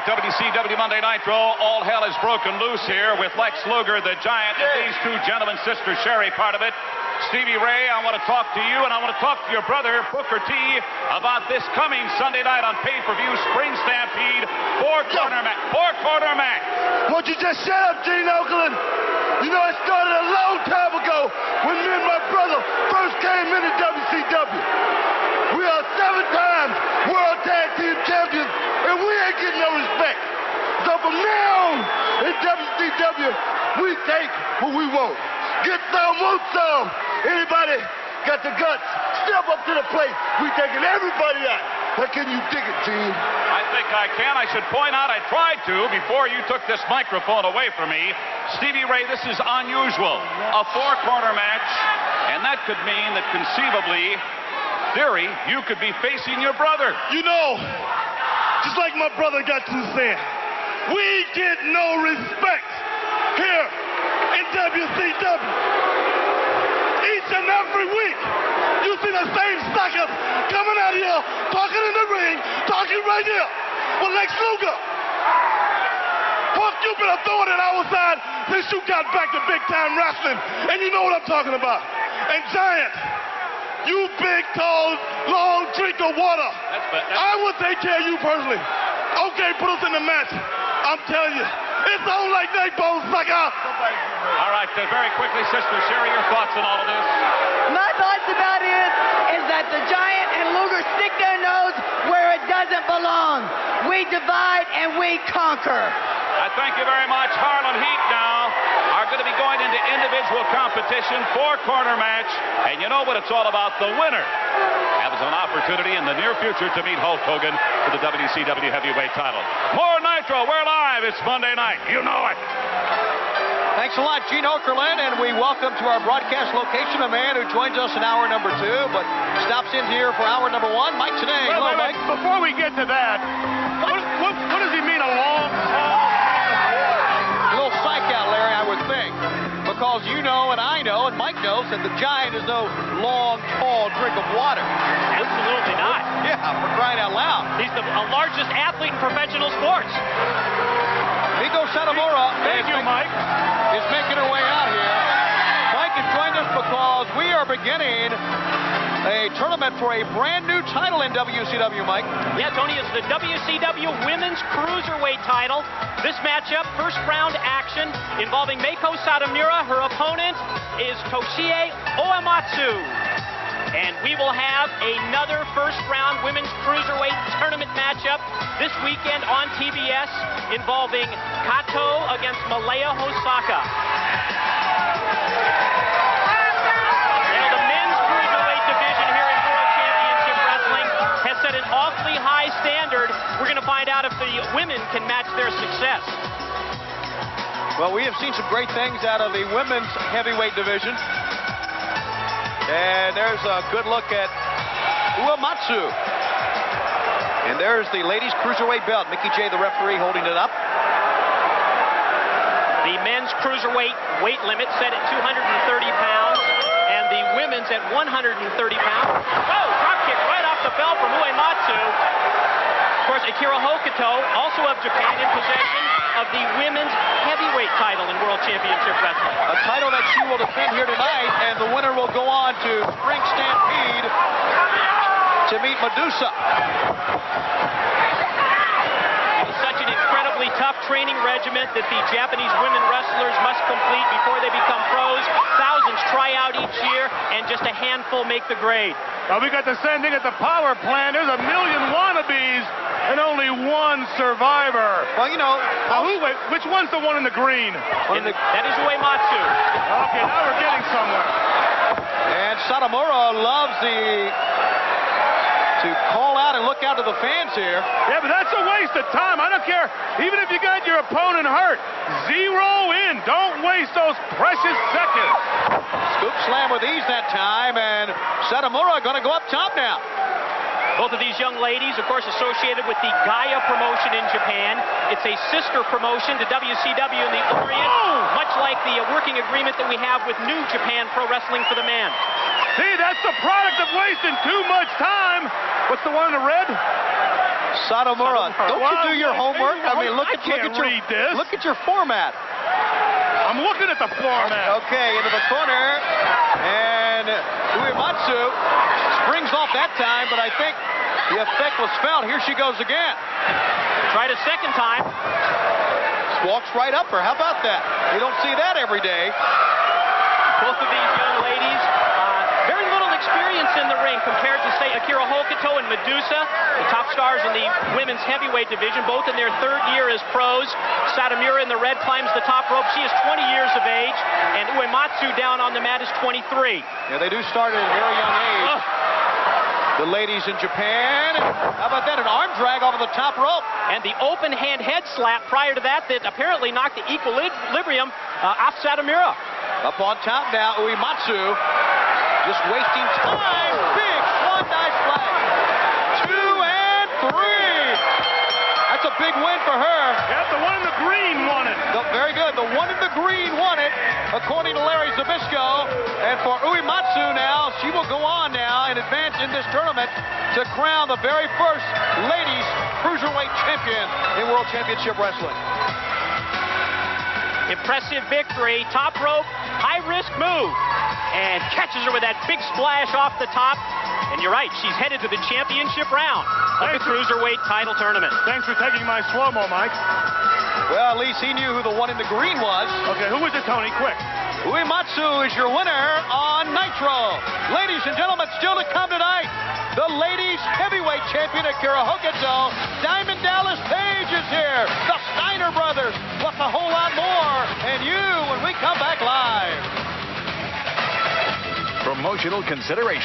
with WCW Monday Nitro. All hell is broken loose here with Lex Luger, the Giant, and these two gentlemen, Sister Sherri, part of it. Stevie Ray, I want to talk to you, and I want to talk to your brother, Booker T, about this coming Sunday night on pay-per-view Spring Stampede four-corner match. Four-corner match. Won't you just shut up, Gene Okerlund? You know, it started a long time ago when me and my brother first came into WCW. We are seven times World Tag Team Champions, and we ain't getting no respect. So from now in WCW, we take what we want. Get some, want some. Anybody got the guts? Step up to the plate. We taking everybody out. How can you dig it, Gene? I think I can. I should point out I tried to before you took this microphone away from me. Stevie Ray, this is unusual. A four-corner match, and that could mean that conceivably, theory, you could be facing your brother. You know, just like my brother got to say, we get no respect here in WCW. Each and every week, you see the same suckers coming out here, talking in the ring, talking right here with Lex Luger. Fuck, you've been a throwing it outside since you got back to big time wrestling, and you know what I'm talking about. And Giant, you big, tall, long drink of water. That's, that's, I would take care of you personally. Okay, put us in the match. I'm telling you, it's on like neck bone sucker. All right, uh, very quickly, Sister Sherri, your thoughts on all of this? My thoughts about it is that the Giant and Luger stick their nose where it doesn't belong. We divide and we conquer. I thank you very much. Harlem Heat now are going to be going into individual competition, four-corner match, and you know what it's all about. The winner has an opportunity in the near future to meet Hulk Hogan for the WCW Heavyweight title. More Nitro. We're live. It's Monday night. You know it. Thanks a lot, Gene Okerlund, and we welcome to our broadcast location a man who joins us in hour number two, but stops in here for hour number one, Mike Tenay. Wait, Hello, wait, wait. Mike. Before we get to that, Know and Mike knows that the Giant is no long, tall drink of water. Absolutely not. Yeah, for crying out loud. He's the largest athlete in professional sports. Meiko Satomura Thank you, Mike. is making her way out here. Mike has joined us because we are beginning a tournament for a brand new title in WCW, Mike. Yeah, Tony, it's the WCW Women's Cruiserweight title. This matchup, first round action involving Meiko Satomura. Her opponent is Toshie Uematsu. And we will have another first round women's cruiserweight tournament matchup this weekend on TBS involving Kato against Malia Hosaka. Set an awfully high standard. We're going to find out if the women can match their success. Well, we have seen some great things out of the women's heavyweight division. And there's a good look at Uematsu. And there's the ladies' cruiserweight belt. Mickey Jay, the referee, holding it up. The men's cruiserweight weight limit set at 230 pounds, and the women's at 130 pounds. Oh, drop kick right off the bell from Uematsu. Of course, Akira Hokuto, also of Japan, in possession of the women's heavyweight title in World Championship Wrestling. A title that she will defend here tonight, and the winner will go on to Spring Stampede to meet Medusa. It's such an incredibly tough training regiment that the Japanese women wrestlers must complete before they become pros. Thousands try out each year, and just a handful make the grade. Well, we got the same thing at the power plant. There's a million wannabes and only one survivor. Well, you know, Now, who, wait, which one's the one in the green? one of the, That is Uematsu. Okay, now we're getting somewhere. and Satomura loves the to call out and look out to the fans here. Yeah, but that's a waste of time. I don't care. Even if you got your opponent hurt, zero in. Don't waste those precious seconds. Scoop slam with ease that time, and Satomura going to go up top now. Both of these young ladies, of course, associated with the GAEA promotion in Japan. It's a sister promotion to WCW in the Orient, much like the uh, working agreement that we have with New Japan Pro Wrestling for the Man. See, that's the product of wasting too much time. What's the one in the red? Satomura, don't you do your homework? I mean, look at look at your read this. look at your format. I'm looking at the format. Okay, into the corner, and Uematsu springs off that time, but I think the effect was felt. Here she goes again. Tried a second time. Walks right up her. How about that? You don't see that every day. Both of these young ladies, experience in the compared to, say, Akira Hokuto and Medusa, the top stars in the women's heavyweight division, both in their third year as pros. Satomura in the red climbs the top rope. She is 20 years of age, and Uematsu down on the mat is 23. Yeah, they do start at a very young age. Ugh. The ladies in Japan. How about that? An arm drag off of the top rope. And the open hand head slap prior to that that apparently knocked the equilibrium uh, off Satomura. Up on top now, Uematsu. Just wasting time. Big swan dive flag. Two and three. That's a big win for her. Yeah, the one in the green won it. The- very good. The one in the green won it, according to Larry Zbyszko. And for Uematsu now, she will go on now and advance in this tournament to crown the very first ladies cruiserweight champion in World Championship Wrestling. Impressive victory. Top rope, high risk move. And catches her with that big splash off the top. And you're right, she's headed to the championship round of the Cruiserweight title tournament. Thanks for taking my slow-mo, Mike. Well, at least he knew who the one in the green was. Okay, who was it, Tony? Quick. Uematsu is your winner on Nitro. Ladies and gentlemen, still to come tonight, the ladies heavyweight champion Akira Hokuto. Diamond Dallas Page is here. The Steiner brothers, plus a whole lot more. And you when we come back live. Promotional consideration.